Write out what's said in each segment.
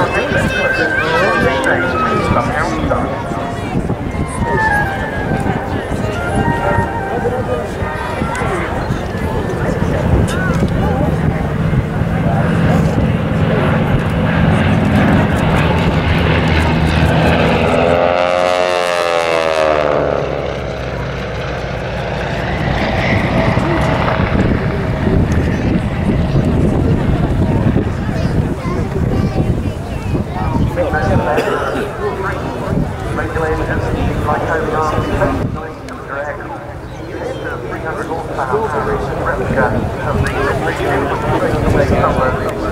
remain at the exit,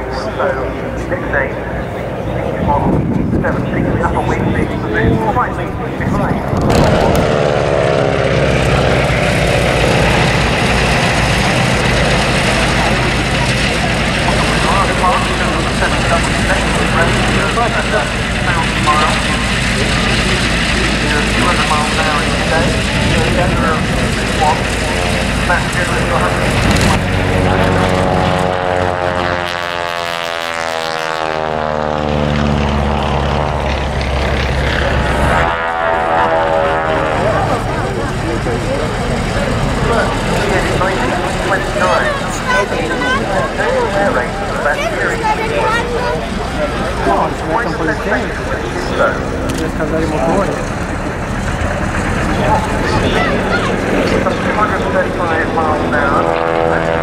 both wings are 985 a range of 400 horsepower on the Staggerwing. miles split the fact wings are 985 Madeira, Staggerwing. Eles dali motore. Yeah.